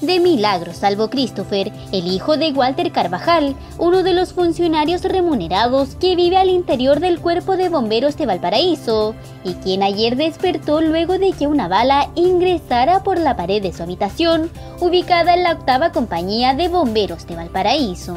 De milagro salvo Christopher, el hijo de Walter Carvajal, uno de los funcionarios remunerados que vive al interior del cuerpo de bomberos de Valparaíso, y quien ayer despertó luego de que una bala ingresara por la pared de su habitación, ubicada en la octava compañía de bomberos de Valparaíso.